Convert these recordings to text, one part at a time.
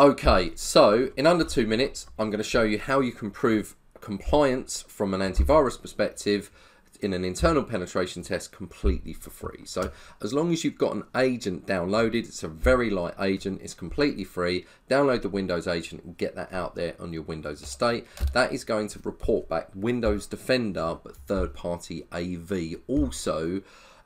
Okay, so in under two minutes, I'm going to show you how you can prove compliance from an antivirus perspective in an internal penetration test completely for free. So as long as you've got an agent downloaded, it's a very light agent, it's completely free. Download the Windows agent and get that out there on your Windows estate. That is going to report back Windows Defender, but third party AV also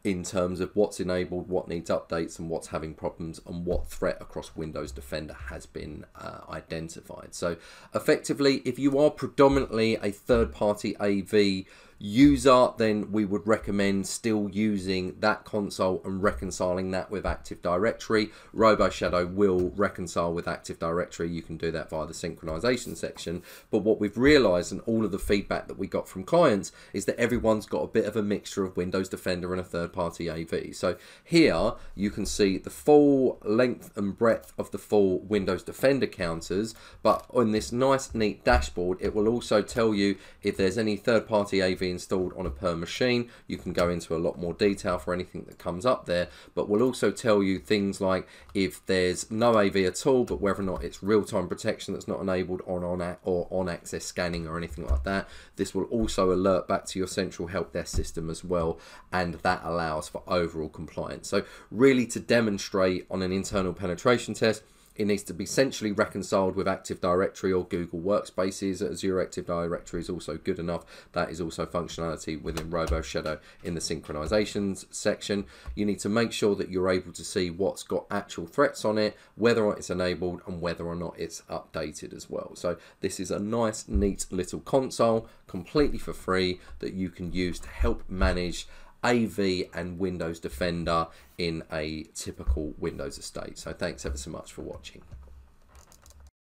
in terms of what's enabled, what needs updates, and what's having problems, and what threat across Windows Defender has been uh, identified. So, effectively, if you are predominantly a third party AV user, then we would recommend still using that console and reconciling that with Active Directory. RoboShadow will reconcile with Active Directory. You can do that via the synchronization section. But what we've realized and all of the feedback that we got from clients is that everyone's got a bit of a mixture of Windows Defender and a third party AV. So here you can see the full length and breadth of the full Windows Defender counters, but on this nice neat dashboard, it will also tell you if there's any third party AV installed on a per machine. You can go into a lot more detail for anything that comes up there, but we'll also tell you things like if there's no AV at all, but whether or not it's real-time protection that's not enabled on on or on access scanning or anything like that. This will also alert back to your central help desk system as well, and that allows for overall compliance. So really to demonstrate on an internal penetration test, it needs to be centrally reconciled with Active Directory or Google Workspaces. Azure Active Directory is also good enough. That is also functionality within RoboShadow in the synchronizations section. You need to make sure that you're able to see what's got actual threats on it, whether it's enabled, and whether or not it's updated as well. So this is a nice, neat little console, completely for free, that you can use to help manage AV and Windows Defender in a typical Windows estate. So thanks ever so much for watching.